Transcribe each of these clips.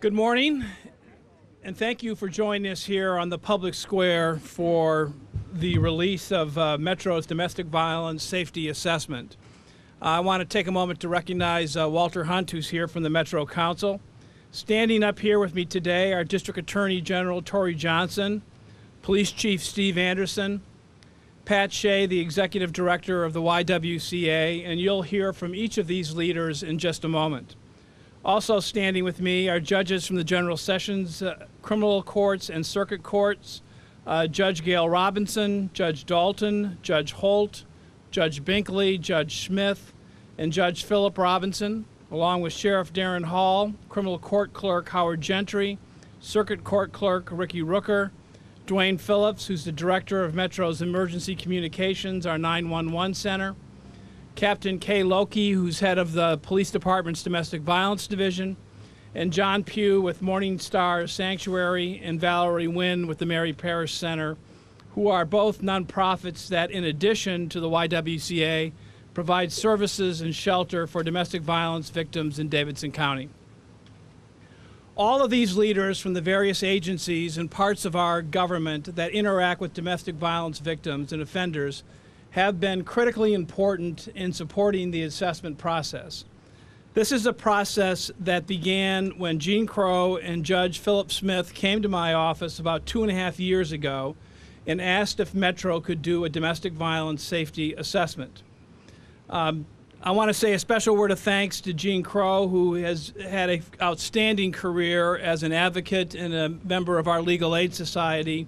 Good morning, and thank you for joining us here on the public square for the release of uh, Metro's domestic violence safety assessment. Uh, I want to take a moment to recognize uh, Walter Hunt, who's here from the Metro Council. Standing up here with me today are District Attorney General Torry Johnson, Police Chief Steve Anderson, Pat Shea, the Executive Director of the YWCA, and you'll hear from each of these leaders in just a moment. Also standing with me are judges from the General Sessions, uh, Criminal Courts, and Circuit Courts, uh, Judge Gail Robinson, Judge Dalton, Judge Holt, Judge Binkley, Judge Smith, and Judge Philip Robinson, along with Sheriff Daron Hall, Criminal Court Clerk Howard Gentry, Circuit Court Clerk Ricky Rooker, Dwayne Phillips, who's the Director of Metro's Emergency Communications, our 911 Center, Captain Kay Loki, who's head of the Police Department's Domestic Violence Division, and John Pugh with Morning Star Sanctuary, and Valerie Wynn with the Mary Parrish Center, who are both nonprofits that, in addition to the YWCA, provide services and shelter for domestic violence victims in Davidson County. All of these leaders from the various agencies and parts of our government that interact with domestic violence victims and offenders have been critically important in supporting the assessment process. This is a process that began when Jean Crowe and Judge Philip Smith came to my office about two and a half years ago and asked if Metro could do a domestic violence safety assessment. Um, I want to say a special word of thanks to Jean Crowe, who has had an outstanding career as an advocate and a member of our Legal Aid Society.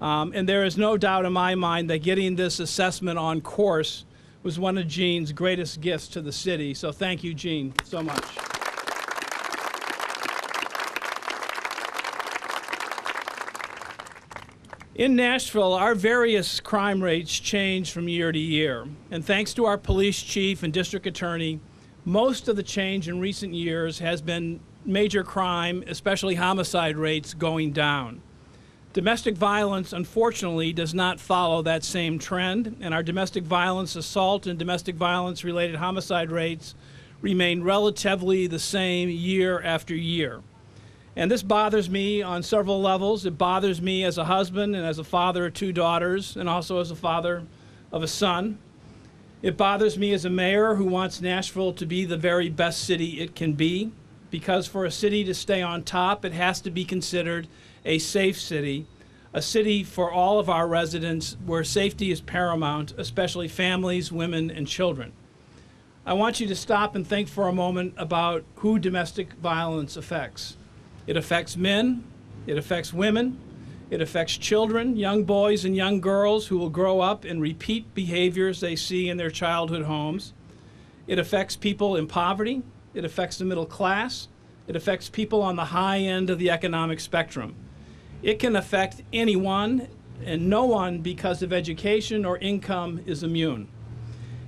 Um, and there is no doubt in my mind that getting this assessment on course was one of Jean's greatest gifts to the city. So thank you, Jean, so much. In Nashville, our various crime rates change from year to year. And thanks to our police chief and district attorney, most of the change in recent years has been major crime, especially homicide rates, going down. Domestic violence, unfortunately, does not follow that same trend, and our domestic violence assault and domestic violence related homicide rates remain relatively the same year after year. And this bothers me on several levels. It bothers me as a husband and as a father of two daughters, and also as a father of a son. It bothers me as a mayor who wants Nashville to be the very best city it can be, because for a city to stay on top, it has to be considered a safe city, a city for all of our residents where safety is paramount, especially families, women, and children. I want you to stop and think for a moment about who domestic violence affects. It affects men, it affects women, it affects children, young boys and young girls who will grow up and repeat behaviors they see in their childhood homes. It affects people in poverty, it affects the middle class, it affects people on the high end of the economic spectrum. It can affect anyone, and no one, because of education or income, is immune.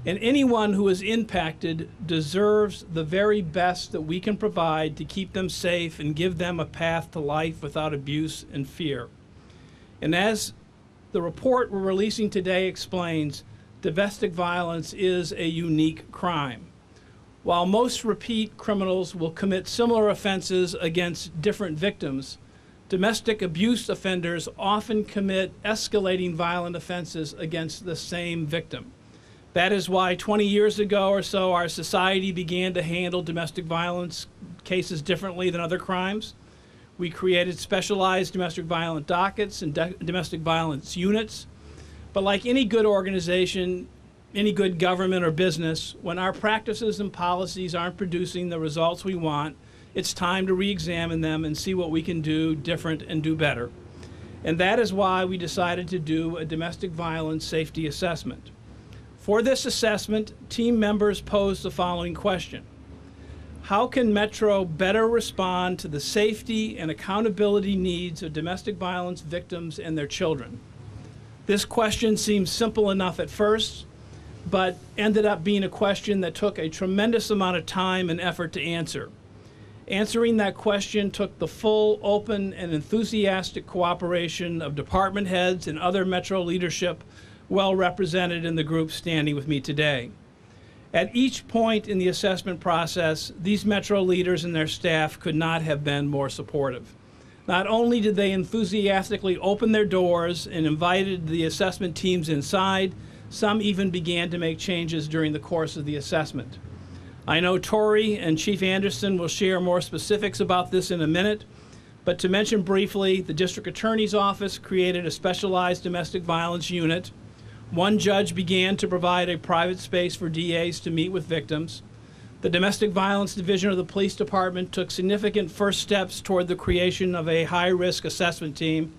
And anyone who is impacted deserves the very best that we can provide to keep them safe and give them a path to life without abuse and fear. And as the report we're releasing today explains, domestic violence is a unique crime. While most repeat criminals will commit similar offenses against different victims, domestic abuse offenders often commit escalating violent offenses against the same victim. That is why 20 years ago or so, our society began to handle domestic violence cases differently than other crimes. We created specialized domestic violence dockets and domestic violence units. But like any good organization, any good government or business, when our practices and policies aren't producing the results we want, it's time to re examine them and see what we can do different and do better. And that is why we decided to do a domestic violence safety assessment. For this assessment, team members posed the following question How can Metro better respond to the safety and accountability needs of domestic violence victims and their children? This question seems simple enough at first, but ended up being a question that took a tremendous amount of time and effort to answer. Answering that question took the full, open, and enthusiastic cooperation of department heads and other Metro leadership well represented in the group standing with me today. At each point in the assessment process, these Metro leaders and their staff could not have been more supportive. Not only did they enthusiastically open their doors and invited the assessment teams inside, some even began to make changes during the course of the assessment. I know Torry and Chief Anderson will share more specifics about this in a minute, but to mention briefly, the District Attorney's Office created a specialized domestic violence unit one judge began to provide a private space for DAs to meet with victims. The Domestic Violence Division of the Police Department took significant first steps toward the creation of a high risk assessment team.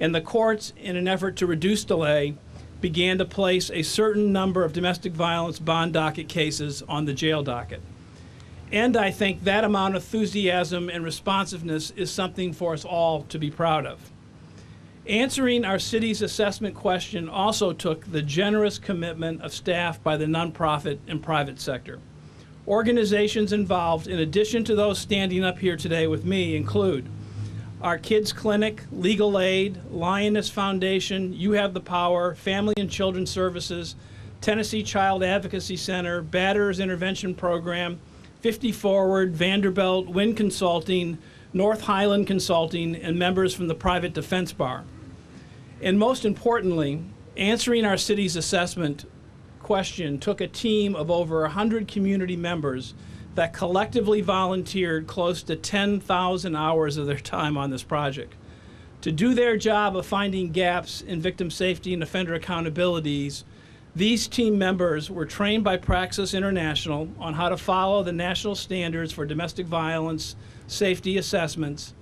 And the courts, in an effort to reduce delay, began to place a certain number of domestic violence bond docket cases on the jail docket. And I think that amount of enthusiasm and responsiveness is something for us all to be proud of. Answering our city's assessment question also took the generous commitment of staff by the nonprofit and private sector. Organizations involved, in addition to those standing up here today with me, include our Kids Clinic, Legal Aid, Lioness Foundation, You Have the Power, Family and Children Services, Tennessee Child Advocacy Center, Batterers Intervention Program, 50 Forward, Vanderbilt, Wind Consulting, North Highland Consulting, and members from the Private Defense Bar. And most importantly, answering our city's assessment question took a team of over 100 community members that collectively volunteered close to 10,000 hours of their time on this project. To do their job of finding gaps in victim safety and offender accountabilities, these team members were trained by Praxis International on how to follow the national standards for domestic violence safety assessments.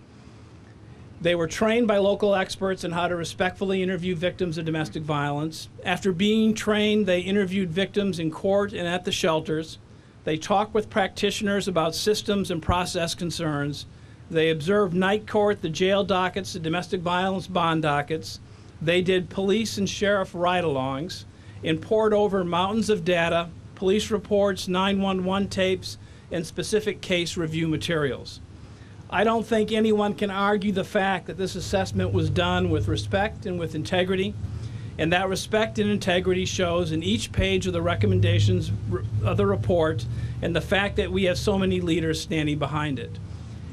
They were trained by local experts on how to respectfully interview victims of domestic violence. After being trained, they interviewed victims in court and at the shelters. They talked with practitioners about systems and process concerns. They observed night court, the jail dockets, the domestic violence bond dockets. They did police and sheriff ride alongs and poured over mountains of data, police reports, 911 tapes, and specific case review materials. I don't think anyone can argue the fact that this assessment was done with respect and with integrity. And that respect and integrity shows in each page of the recommendations of the report and the fact that we have so many leaders standing behind it.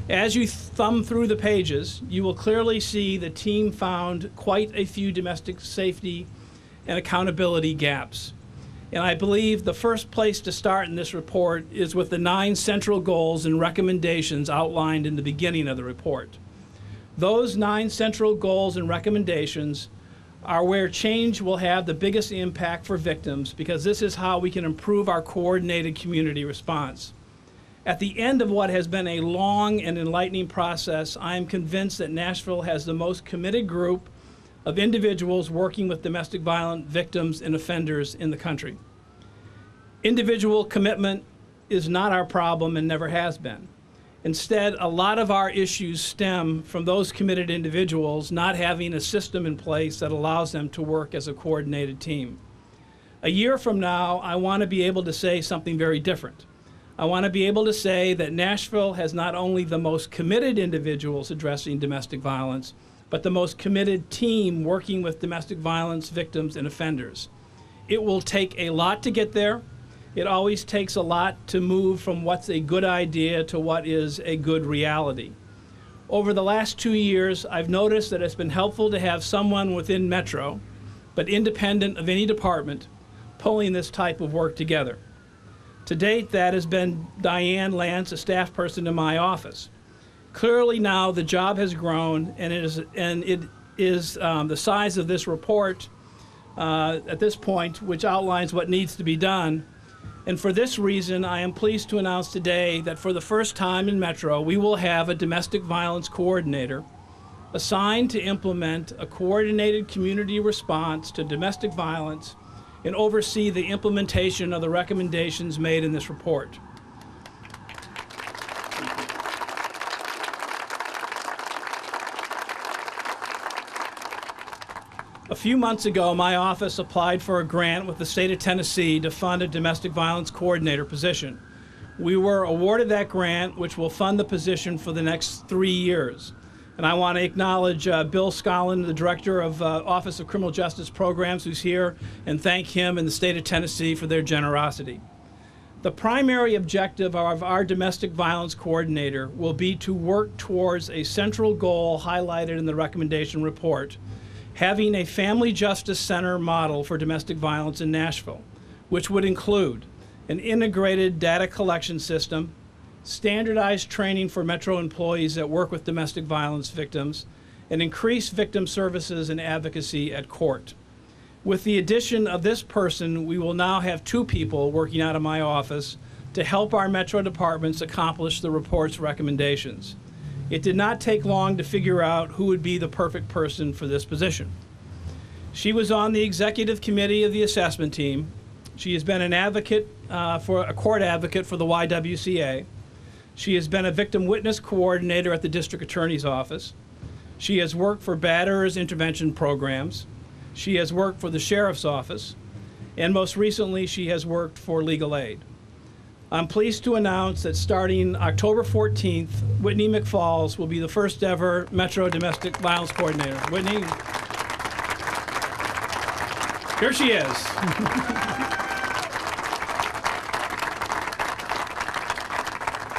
As you thumb through the pages, you will clearly see the team found quite a few domestic safety and accountability gaps. And I believe the first place to start in this report is with the nine central goals and recommendations outlined in the beginning of the report. Those nine central goals and recommendations are where change will have the biggest impact for victims because this is how we can improve our coordinated community response. At the end of what has been a long and enlightening process, I am convinced that Nashville has the most committed group of individuals working with domestic violence victims and offenders in the country. Individual commitment is not our problem and never has been. Instead, a lot of our issues stem from those committed individuals not having a system in place that allows them to work as a coordinated team. A year from now, I want to be able to say something very different. I want to be able to say that Nashville has not only the most committed individuals addressing domestic violence, but the most committed team working with domestic violence victims and offenders. It will take a lot to get there. It always takes a lot to move from what's a good idea to what is a good reality. Over the last two years, I've noticed that it's been helpful to have someone within Metro, but independent of any department, pulling this type of work together. To date, that has been Diane Lance, a staff person in my office. Clearly now the job has grown, and it is, and it is um, the size of this report uh, at this point, which outlines what needs to be done. And for this reason, I am pleased to announce today that for the first time in Metro, we will have a domestic violence coordinator assigned to implement a coordinated community response to domestic violence and oversee the implementation of the recommendations made in this report. Few months ago, my office applied for a grant with the state of Tennessee to fund a domestic violence coordinator position. We were awarded that grant, which will fund the position for the next three years. And I want to acknowledge uh, Bill Scollin, the Director of uh, Office of Criminal Justice Programs, who's here, and thank him and the state of Tennessee for their generosity. The primary objective of our domestic violence coordinator will be to work towards a central goal highlighted in the recommendation report, having a family justice center model for domestic violence in Nashville, which would include an integrated data collection system, standardized training for Metro employees that work with domestic violence victims, and increased victim services and advocacy at court. With the addition of this person, we will now have two people working out of my office to help our Metro departments accomplish the report's recommendations. It did not take long to figure out who would be the perfect person for this position. She was on the executive committee of the assessment team. She has been an advocate uh, for a court advocate for the YWCA. She has been a victim witness coordinator at the district attorney's office. She has worked for batters intervention programs. She has worked for the sheriff's office. And most recently, she has worked for legal aid. I'm pleased to announce that starting October 14th, Whitney McFalls will be the first ever Metro Domestic Violence Coordinator. Whitney, here she is.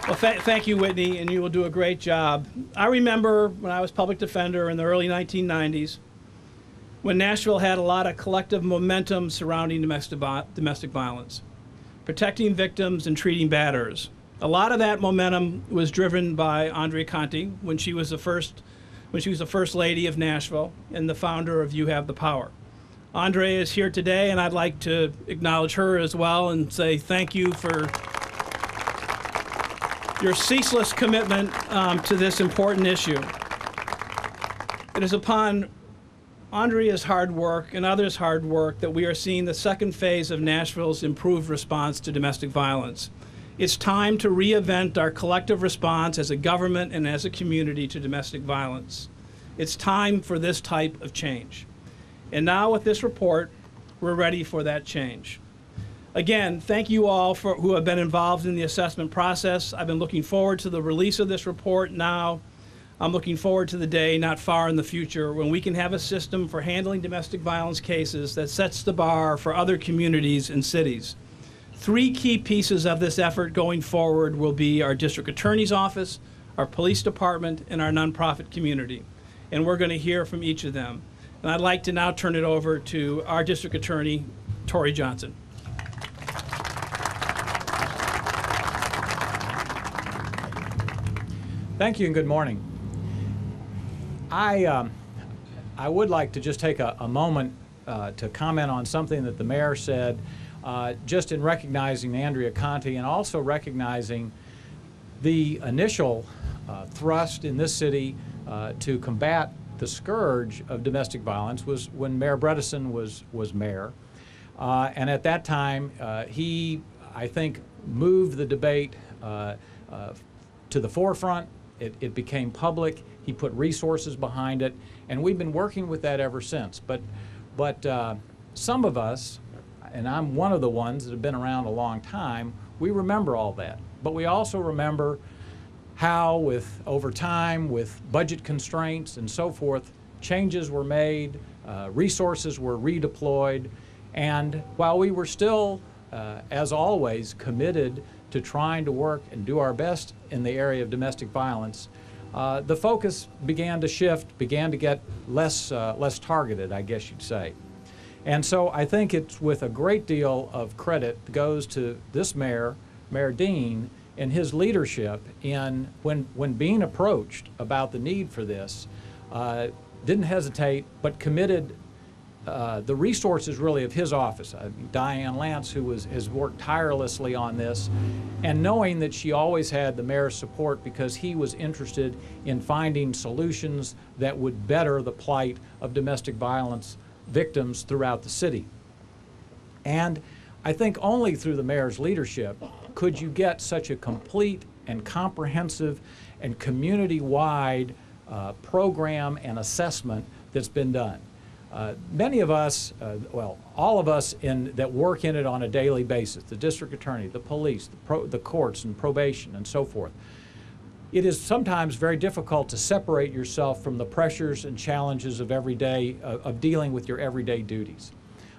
Well, th- thank you, Whitney, and you will do a great job. I remember when I was public defender in the early 1990s, when Nashville had a lot of collective momentum surrounding domestic, domestic violence, protecting victims and treating batters. A lot of that momentum was driven by Andrea Conte when she was the first, when she was the first lady of Nashville and the founder of You Have the Power. Andrea is here today, and I'd like to acknowledge her as well and say thank you for your ceaseless commitment um, to this important issue. It is upon Andrea's hard work and others' hard work that we are seeing the second phase of Nashville's improved response to domestic violence. It's time to reinvent our collective response as a government and as a community to domestic violence. It's time for this type of change. And now, with this report, we're ready for that change. Again, thank you all for, who have been involved in the assessment process. I've been looking forward to the release of this report now. I'm looking forward to the day not far in the future when we can have a system for handling domestic violence cases that sets the bar for other communities and cities. Three key pieces of this effort going forward will be our district attorney's office, our police department, and our nonprofit community. And we're going to hear from each of them. And I'd like to now turn it over to our district attorney, Torry Johnson. Thank you and good morning. I, um, I would like to just take a, a moment uh, to comment on something that the mayor said, uh, just in recognizing Andrea Conte and also recognizing the initial uh, thrust in this city uh, to combat the scourge of domestic violence was when Mayor Bredesen was, was mayor. Uh, and at that time, uh, he, I think, moved the debate to the forefront it, it became public. He put resources behind it, and we've been working with that ever since. But, but uh, some of us, and I'm one of the ones that have been around a long time, we remember all that. But we also remember how, with over time, with budget constraints and so forth, changes were made, uh, resources were redeployed, and while we were still, uh, as always, committed to trying to work and do our best in the area of domestic violence, uh, the focus began to shift, began to get less, uh, less targeted, I guess you'd say. And so I think it's with a great deal of credit goes to this mayor, Mayor Dean, and his leadership in when, when being approached about the need for this, uh, didn't hesitate, but committed uh, the resources really of his office. Uh, Diane Lance, who was, has worked tirelessly on this, and knowing that she always had the mayor's support because he was interested in finding solutions that would better the plight of domestic violence victims throughout the city. And I think only through the mayor's leadership could you get such a complete and comprehensive and community-wide uh, program and assessment that's been done. Uh, many of us, uh, well, all of us in, that work in it on a daily basis, the district attorney, the police, the, pro, the courts and probation and so forth, it is sometimes very difficult to separate yourself from the pressures and challenges of everyday, uh, of dealing with your everyday duties.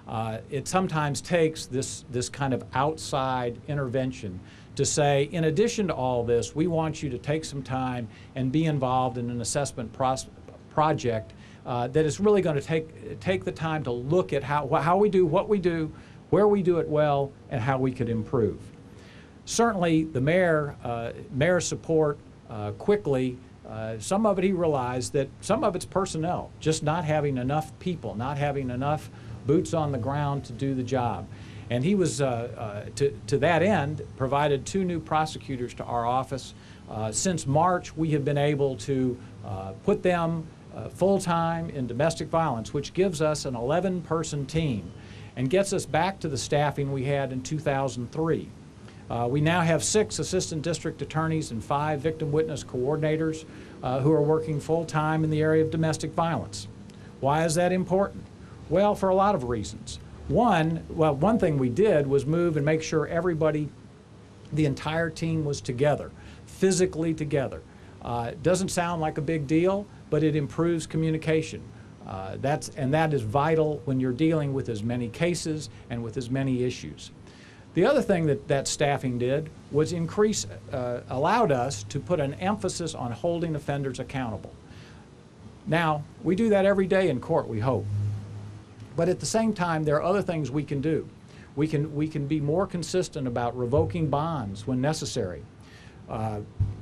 uh, it sometimes takes this, this kind of outside intervention to say, in addition to all this, we want you to take some time and be involved in an assessment pros- project uh, that is really going to take, take the time to look at how, how we do what we do, where we do it well, and how we could improve. Certainly, the mayor, uh, mayor's support uh, quickly, uh, some of it he realized that some of it's personnel, just not having enough people, not having enough boots on the ground to do the job. And he was, uh, uh, to, to that end, provided two new prosecutors to our office. Uh, since March, we have been able to uh, put them uh, full-time in domestic violence, which gives us an 11-person team and gets us back to the staffing we had in 2003. Uh, we now have six assistant district attorneys and five victim witness coordinators uh, who are working full-time in the area of domestic violence. Why is that important? Well, for a lot of reasons. One, well, one thing we did was move and make sure everybody, the entire team was together, physically together. Uh, it doesn't sound like a big deal, but it improves communication. Uh, that's, and that is vital when you're dealing with as many cases and with as many issues. The other thing that that staffing did was increase, uh, allowed us to put an emphasis on holding offenders accountable. Now, we do that every day in court, we hope. But at the same time, there are other things we can do. We can, we can be more consistent about revoking bonds when necessary, uh,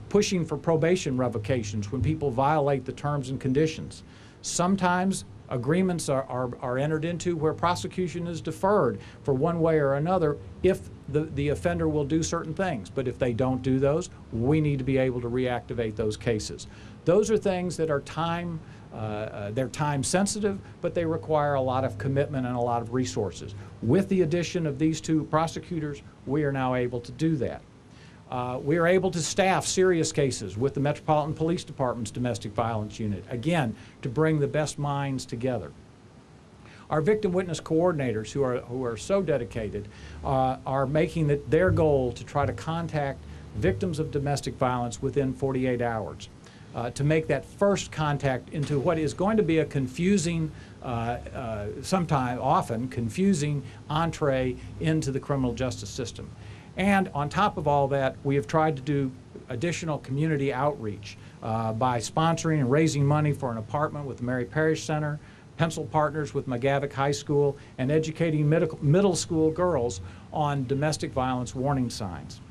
pushing for probation revocations when people violate the terms and conditions. Sometimes agreements are, are, are entered into where prosecution is deferred for one way or another if the, the offender will do certain things. But if they don't do those, we need to be able to reactivate those cases. Those are things that are time, uh, uh, they're time sensitive, but they require a lot of commitment and a lot of resources. With the addition of these two prosecutors, we are now able to do that. Uh, we are able to staff serious cases with the Metropolitan Police Department's domestic violence unit, again, to bring the best minds together. Our victim witness coordinators, who are, who are so dedicated, uh, are making it their goal to try to contact victims of domestic violence within 48 hours. Uh, to make that first contact into what is going to be a confusing, uh, uh, sometime often confusing entree into the criminal justice system. And on top of all that, we have tried to do additional community outreach uh, by sponsoring and raising money for an apartment with the Mary Parrish Center, pencil partners with McGavock High School, and educating middle, middle school girls on domestic violence warning signs.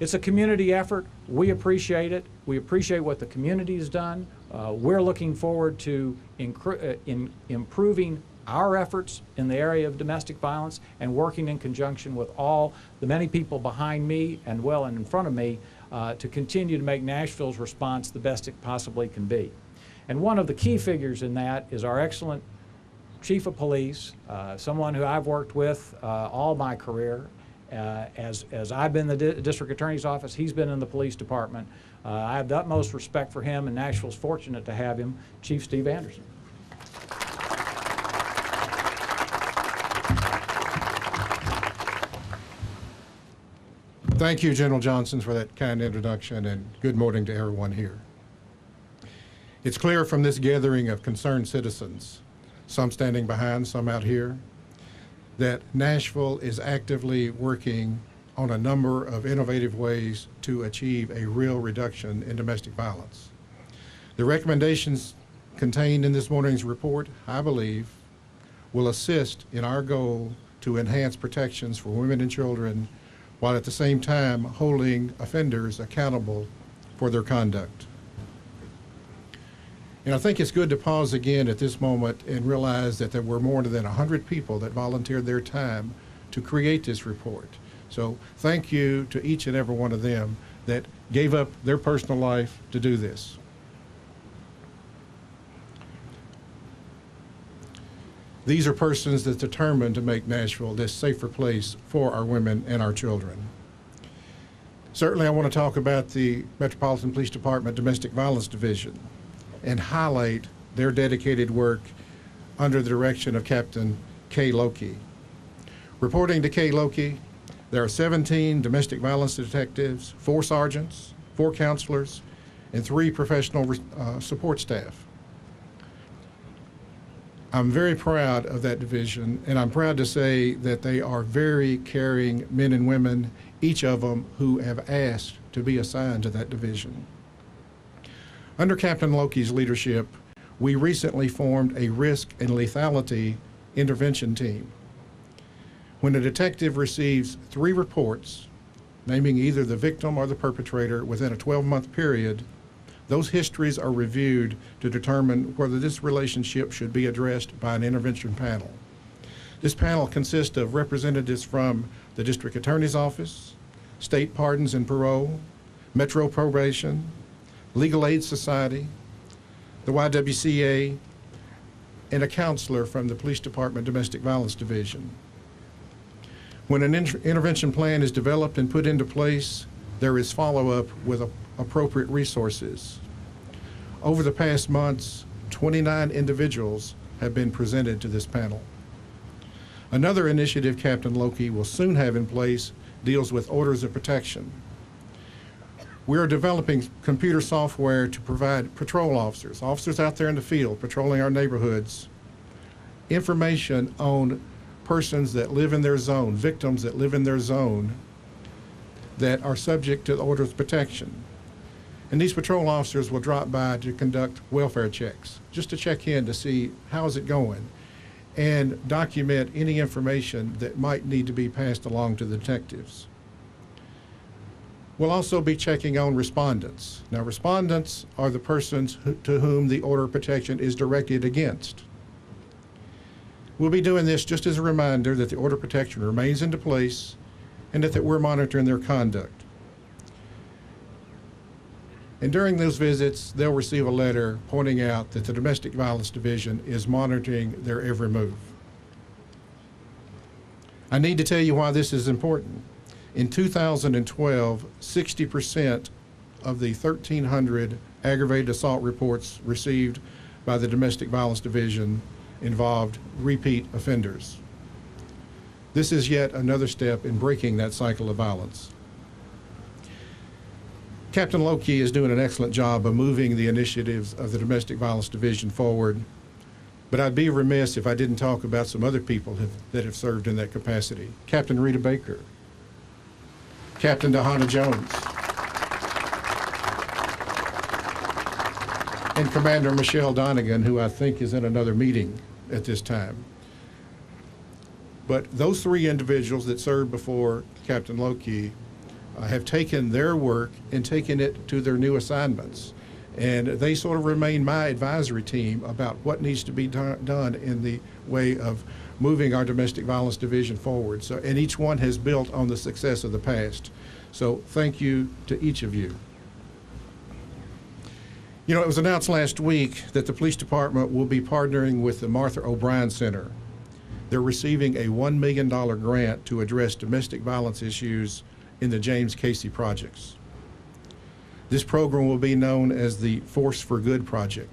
It's a community effort. We appreciate it. We appreciate what the community has done. Uh, we're looking forward to uh, in improving our efforts in the area of domestic violence and working in conjunction with all the many people behind me and well and in front of me uh, to continue to make Nashville's response the best it possibly can be. And one of the key figures in that is our excellent chief of police, uh, someone who I've worked with uh, all my career. Uh, as, as I've been in the di- district attorney's office, he's been in the police department. Uh, I have the utmost respect for him, and Nashville's fortunate to have him, Chief Steve Anderson. Thank you, General Johnson, for that kind introduction, and good morning to everyone here. It's clear from this gathering of concerned citizens, some standing behind, some out here, that Nashville is actively working on a number of innovative ways to achieve a real reduction in domestic violence. The recommendations contained in this morning's report, I believe, will assist in our goal to enhance protections for women and children while at the same time holding offenders accountable for their conduct. And I think it's good to pause again at this moment and realize that there were more than 100 people that volunteered their time to create this report. So thank you to each and every one of them that gave up their personal life to do this. These are persons that determined to make Nashville this safer place for our women and our children. Certainly, I want to talk about the Metropolitan Police Department Domestic Violence Division and highlight their dedicated work under the direction of Captain Kay Loki. Reporting to Kay Loki, there are 17 domestic violence detectives, four sergeants, four counselors, and three professional uh, support staff. I'm very proud of that division, and I'm proud to say that they are very caring men and women, each of them who have asked to be assigned to that division. Under Captain Loki's leadership, we recently formed a risk and lethality intervention team. When a detective receives three reports naming either the victim or the perpetrator within a 12 month period, those histories are reviewed to determine whether this relationship should be addressed by an intervention panel. This panel consists of representatives from the District Attorney's Office, State Pardons and Parole, Metro Probation, Legal Aid Society, the YWCA, and a counselor from the Police Department Domestic Violence Division. When an inter- intervention plan is developed and put into place, there is follow-up with appropriate resources. Over the past months, 29 individuals have been presented to this panel. Another initiative Captain Loki will soon have in place deals with orders of protection. We are developing computer software to provide patrol officers, officers out there in the field patrolling our neighborhoods, information on persons that live in their zone, victims that live in their zone that are subject to the order of protection. And these patrol officers will drop by to conduct welfare checks, just to check in to see how's it going and document any information that might need to be passed along to the detectives. We'll also be checking on respondents. Now, respondents are the persons who, to whom the order of protection is directed against. We'll be doing this just as a reminder that the order of protection remains into place and that, we're monitoring their conduct. And during those visits, they'll receive a letter pointing out that the Domestic Violence Division is monitoring their every move. I need to tell you why this is important. In 2012, 60% of the 1,300 aggravated assault reports received by the Domestic Violence Division involved repeat offenders. This is yet another step in breaking that cycle of violence. Captain Loki is doing an excellent job of moving the initiatives of the Domestic Violence Division forward, but I'd be remiss if I didn't talk about some other people have, that have served in that capacity. Captain Rita Baker, Captain Dahana Jones, and Commander Michelle Donegan, who I think is in another meeting at this time. But those three individuals that served before Captain Loki uh, have taken their work and taken it to their new assignments. And they sort of remain my advisory team about what needs to be do- done in the way of moving our domestic violence division forward. So, and each one has built on the success of the past. So, thank you to each of you. You know, it was announced last week that the police department will be partnering with the Martha O'Bryan Center. They're receiving a $1 million grant to address domestic violence issues in the James Cayce projects. This program will be known as the Force for Good Project.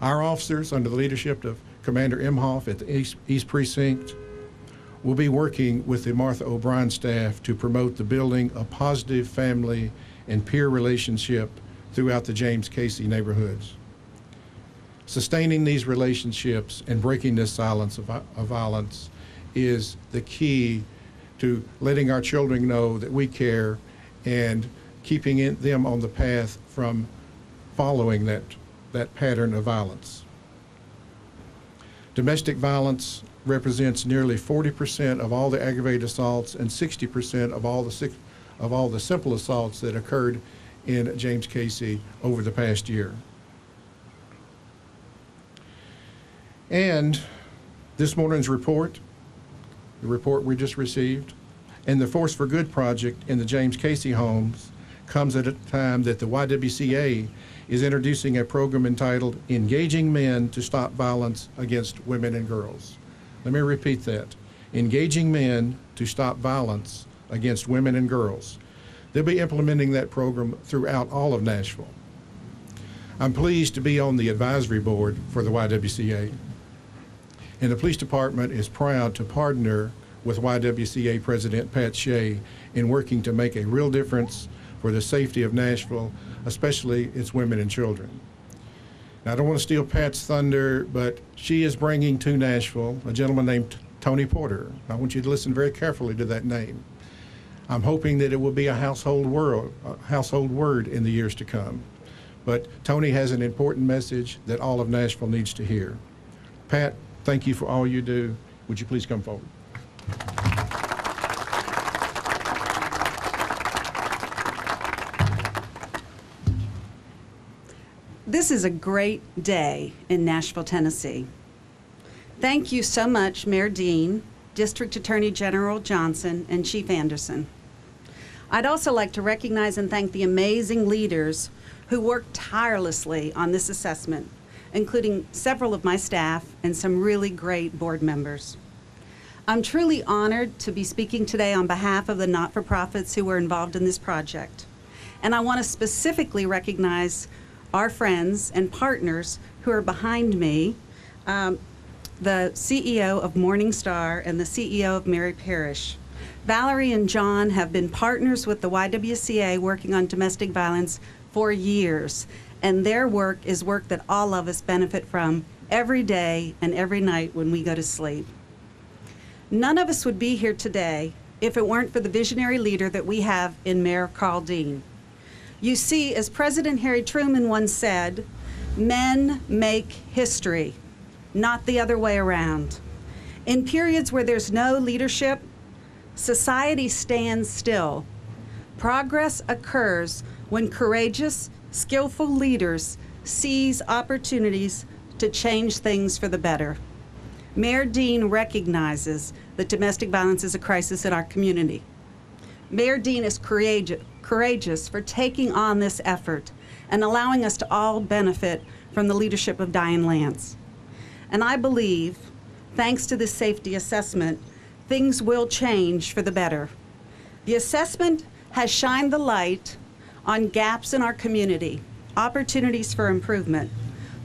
Our officers, under the leadership of Commander Imhoff at the East, East Precinct, will be working with the Martha O'Bryan staff to promote the building of positive family and peer relationship throughout the James Cayce neighborhoods. Sustaining these relationships and breaking this silence of, of violence is the key to letting our children know that we care and keeping in, them on the path from following that, that pattern of violence. Domestic violence represents nearly 40% of all the aggravated assaults and 60% of all the of all the simple assaults that occurred in James Cayce over the past year. And this morning's report, the report we just received, and the Force for Good project in the James Cayce homes comes at a time that the YWCA is introducing a program entitled Engaging Men to Stop Violence Against Women and Girls. Let me repeat that. Engaging Men to Stop Violence Against Women and Girls. They'll be implementing that program throughout all of Nashville. I'm pleased to be on the advisory board for the YWCA. And the police department is proud to partner with YWCA President Pat Shea in working to make a real difference for the safety of Nashville, especially its women and children. Now, I don't want to steal Pat's thunder, but she is bringing to Nashville a gentleman named Tony Porter. I want you to listen very carefully to that name. I'm hoping that it will be a household word, a household word in the years to come. But Tony has an important message that all of Nashville needs to hear. Pat, thank you for all you do. Would you please come forward? This is a great day in Nashville, Tennessee. Thank you so much, Mayor Dean, District Attorney General Johnson, and Chief Anderson. I'd also like to recognize and thank the amazing leaders who worked tirelessly on this assessment, including several of my staff and some really great board members. I'm truly honored to be speaking today on behalf of the not for profits who were involved in this project. And I want to specifically recognize our friends and partners who are behind me um, the CEO of Morningstar and the CEO of Mary Parrish. Valerie and John have been partners with the YWCA working on domestic violence for years, and their work is work that all of us benefit from every day and every night when we go to sleep. None of us would be here today if it weren't for the visionary leader that we have in Mayor Karl Dean. You see, as President Harry Truman once said, men make history, not the other way around. In periods where there's no leadership, society stands still. Progress occurs when courageous, skillful leaders seize opportunities to change things for the better. Mayor Dean recognizes that domestic violence is a crisis in our community. Mayor Dean is courageous, for taking on this effort and allowing us to all benefit from the leadership of Diane Lance. And I believe, thanks to this safety assessment, things will change for the better. The assessment has shined the light on gaps in our community, opportunities for improvement.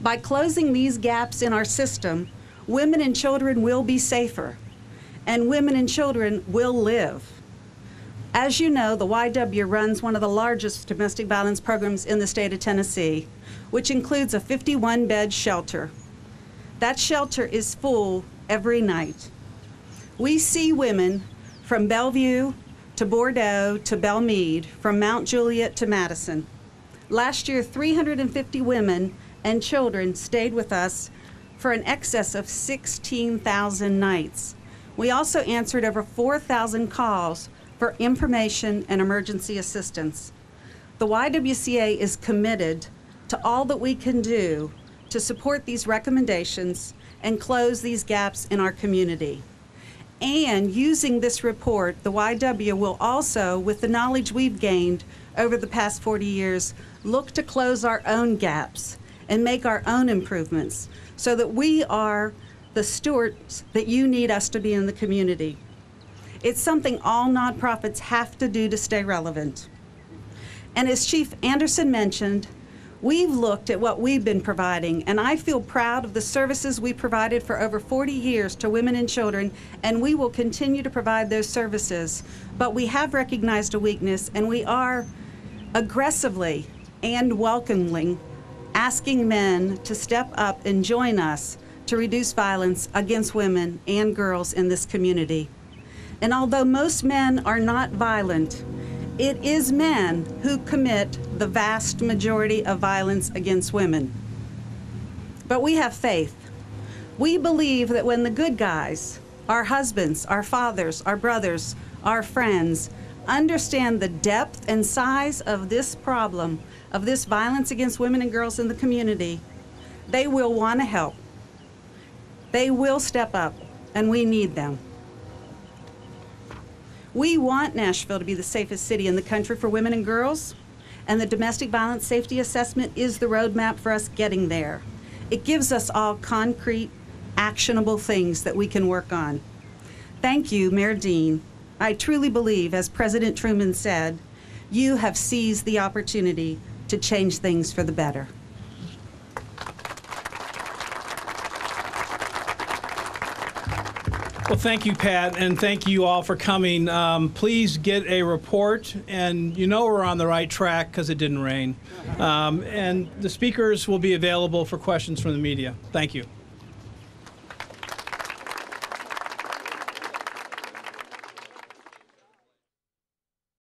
By closing these gaps in our system, women and children will be safer, and women and children will live. As you know, the YW runs one of the largest domestic violence programs in the state of Tennessee, which includes a 51 bed shelter. That shelter is full every night. We see women from Bellevue to Bordeaux to Belle Meade, from Mount Juliet to Madison. Last year, 350 women and children stayed with us for an excess of 16,000 nights. We also answered over 4,000 calls for information and emergency assistance. The YWCA is committed to all that we can do to support these recommendations and close these gaps in our community. And using this report, the YW will also, with the knowledge we've gained over the past 40 years, look to close our own gaps and make our own improvements so that we are the stewards that you need us to be in the community. It's something all nonprofits have to do to stay relevant. And as Chief Anderson mentioned, we've looked at what we've been providing, and I feel proud of the services we provided for over 40 years to women and children, and we will continue to provide those services. But we have recognized a weakness, and we are aggressively and welcomingly asking men to step up and join us to reduce violence against women and girls in this community. And although most men are not violent, it is men who commit the vast majority of violence against women. But we have faith. We believe that when the good guys, our husbands, our fathers, our brothers, our friends, understand the depth and size of this problem, of this violence against women and girls in the community, they will want to help. They will step up, and we need them. We want Nashville to be the safest city in the country for women and girls, and the Domestic Violence Safety Assessment is the roadmap for us getting there. It gives us all concrete, actionable things that we can work on. Thank you, Mayor Dean. I truly believe, as President Truman said, you have seized the opportunity to change things for the better. Well, thank you, Pat, and thank you all for coming. Um, please get a report, and you know we're on the right track because it didn't rain. Um, and the speakers will be available for questions from the media. Thank you.